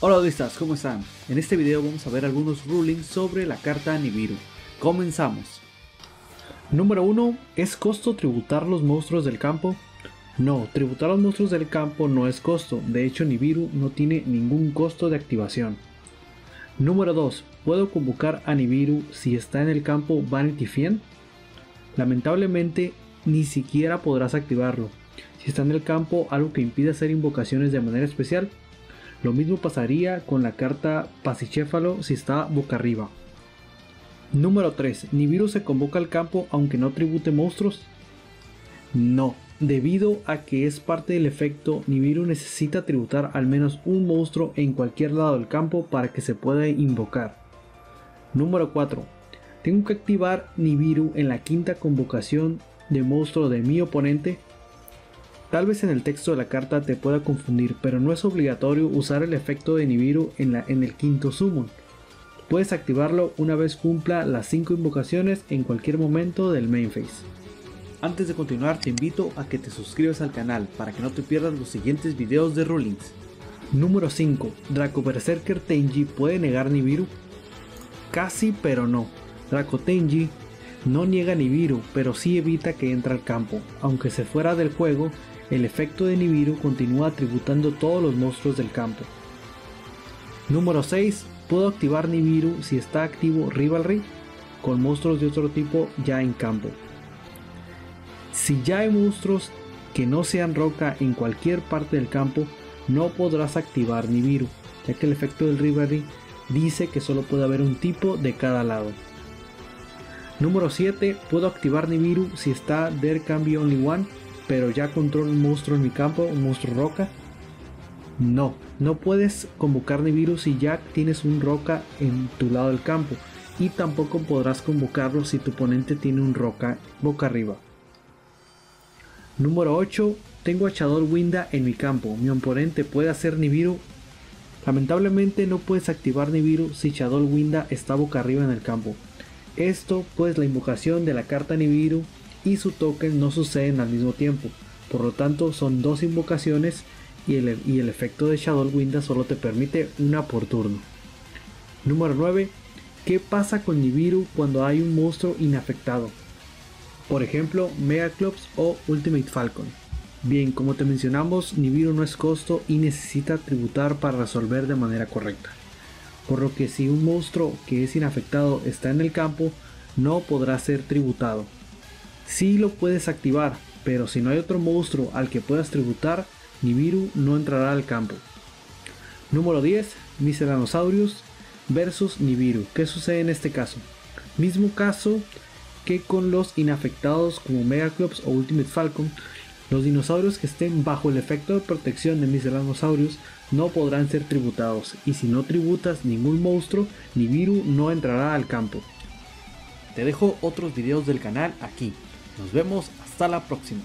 Hola audistas, ¿cómo están? En este video vamos a ver algunos rulings sobre la carta Nibiru. Comenzamos. Número 1. ¿Es costo tributar los monstruos del campo? No, tributar los monstruos del campo no es costo, de hecho Nibiru no tiene ningún costo de activación. Número 2. ¿Puedo convocar a Nibiru si está en el campo Vanity Fiend? Lamentablemente ni siquiera podrás activarlo. Si está en el campo algo que impide hacer invocaciones de manera especial, lo mismo pasaría con la carta Pasicéfalo si está boca arriba. Número 3. ¿Nibiru se convoca al campo aunque no tribute monstruos? No, debido a que es parte del efecto, Nibiru necesita tributar al menos un monstruo en cualquier lado del campo para que se pueda invocar. Número 4. Tengo que activar Nibiru en la quinta convocación de monstruo de mi oponente Tal vez en el texto de la carta te pueda confundir, pero no es obligatorio usar el efecto de Nibiru en, el quinto summon. Puedes activarlo una vez cumpla las 5 invocaciones en cualquier momento del main phase. Antes de continuar te invito a que te suscribas al canal para que no te pierdas los siguientes videos de rulings. Número 5. Draco Berserker Tenji puede negar Nibiru. Casi pero no. Draco Tenji no niega Nibiru, pero sí evita que entre al campo. Aunque se fuera del juego, el efecto de Nibiru continúa tributando todos los monstruos del campo. Número 6. Puedo activar Nibiru si está activo Rivalry con monstruos de otro tipo ya en campo. Si ya hay monstruos que no sean roca en cualquier parte del campo, no podrás activar Nibiru, ya que el efecto del Rivalry dice que solo puede haber un tipo de cada lado. Número 7. Puedo activar Nibiru si está There Can Be Only One pero ya controlo un monstruo en mi campo, un monstruo roca. No, no puedes convocar Nibiru si ya tienes un roca en tu lado del campo. Y tampoco podrás convocarlo si tu oponente tiene un roca boca arriba. Número 8. Tengo a Chador Winda en mi campo. Mi oponente puede hacer Nibiru. Lamentablemente no puedes activar Nibiru si Shadow Winda está boca arriba en el campo. Esto pues la invocación de la carta Nibiru y su token no suceden al mismo tiempo. Por lo tanto, son dos invocaciones y el, y el efecto de Shadow Winda solo te permite una por turno. Número 9. ¿Qué pasa con Nibiru cuando hay un monstruo inafectado? Por ejemplo, Megaclops o Ultimate Falcon. Bien, como te mencionamos, Nibiru no es costo y necesita tributar para resolver de manera correcta. Por lo que si un monstruo que es inafectado está en el campo, no podrá ser tributado. Si lo puedes activar, pero si no hay otro monstruo al que puedas tributar, Nibiru no entrará al campo. Número 10. Miscelanosaurus versus Nibiru. ¿Qué sucede en este caso? Mismo caso que con los inafectados como Megaclops o Ultimate Falcon. Los dinosaurios que estén bajo el efecto de protección de Miscelanosaurus no podrán ser tributados y si no tributas ningún monstruo, Nibiru no entrará al campo. Te dejo otros videos del canal aquí. Nos vemos hasta la próxima.